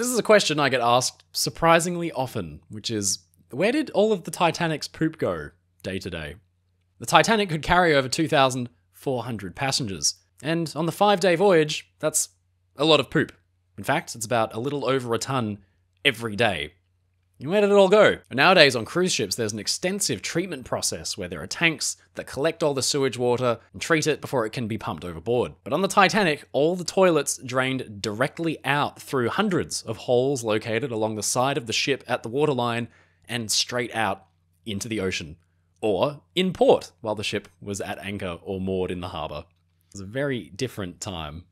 This is a question I get asked surprisingly often, which is where did all of the Titanic's poop go day to day? The Titanic could carry over 2,400 passengers, and on the five day voyage, that's a lot of poop. In fact, it's about a little over a ton every day. Where did it all go? Nowadays, on cruise ships, there's an extensive treatment process where there are tanks that collect all the sewage water and treat it before it can be pumped overboard. But on the Titanic, all the toilets drained directly out through hundreds of holes located along the side of the ship at the waterline and straight out into the ocean, or in port while the ship was at anchor or moored in the harbour. It was a very different time.